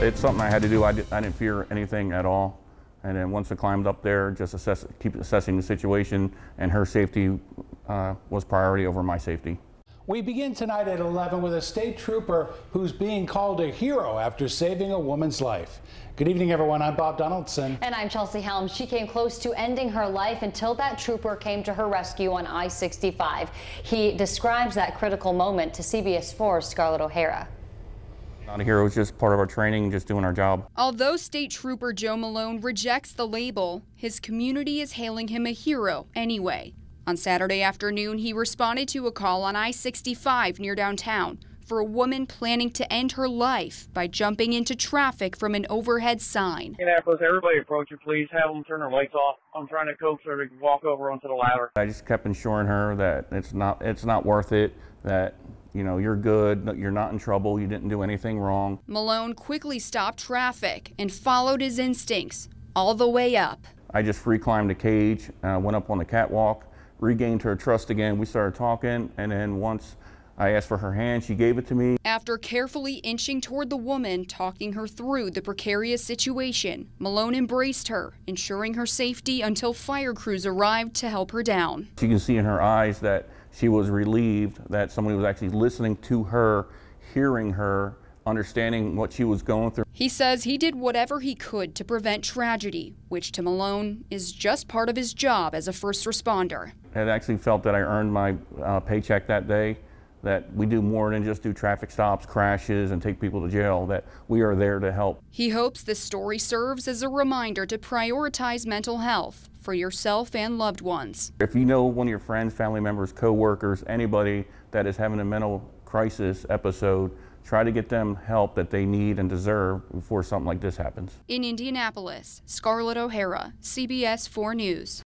It's something I had to do. I, did, I didn't fear anything at all. And then once I climbed up there, just assess, keep assessing the situation, and her safety uh, was priority over my safety. We begin tonight at 11 with a state trooper who's being called a hero after saving a woman's life. Good evening, everyone. I'm Bob Donaldson. And I'm Chelsea Helms. She came close to ending her life until that trooper came to her rescue on I 65. He describes that critical moment to CBS 4's Scarlett O'Hara. Not a hero, it's just part of our training, just doing our job. Although State Trooper Joe Malone rejects the label, his community is hailing him a hero anyway. On Saturday afternoon, he responded to a call on I 65 near downtown for a woman planning to end her life by jumping into traffic from an overhead sign. Indianapolis, everybody approach her, please. Have them turn their lights off. I'm trying to coax her to walk over onto the ladder. I just kept ensuring her that it's not it's not worth it. That you know you're good. You're not in trouble. You didn't do anything wrong. Malone quickly stopped traffic and followed his instincts all the way up. I just free climbed the cage. Uh, went up on the catwalk regained her trust again. We started talking, and then once I asked for her hand, she gave it to me. After carefully inching toward the woman, talking her through the precarious situation, Malone embraced her, ensuring her safety until fire crews arrived to help her down. You can see in her eyes that she was relieved that somebody was actually listening to her, hearing her, understanding what she was going through. He says he did whatever he could to prevent tragedy, which to Malone is just part of his job as a first responder. I actually felt that I earned my uh, paycheck that day, that we do more than just do traffic stops, crashes, and take people to jail, that we are there to help. He hopes this story serves as a reminder to prioritize mental health for yourself and loved ones. If you know one of your friends, family members, co-workers, anybody that is having a mental crisis episode, try to get them help that they need and deserve before something like this happens. In Indianapolis, Scarlett O'Hara, CBS 4 News.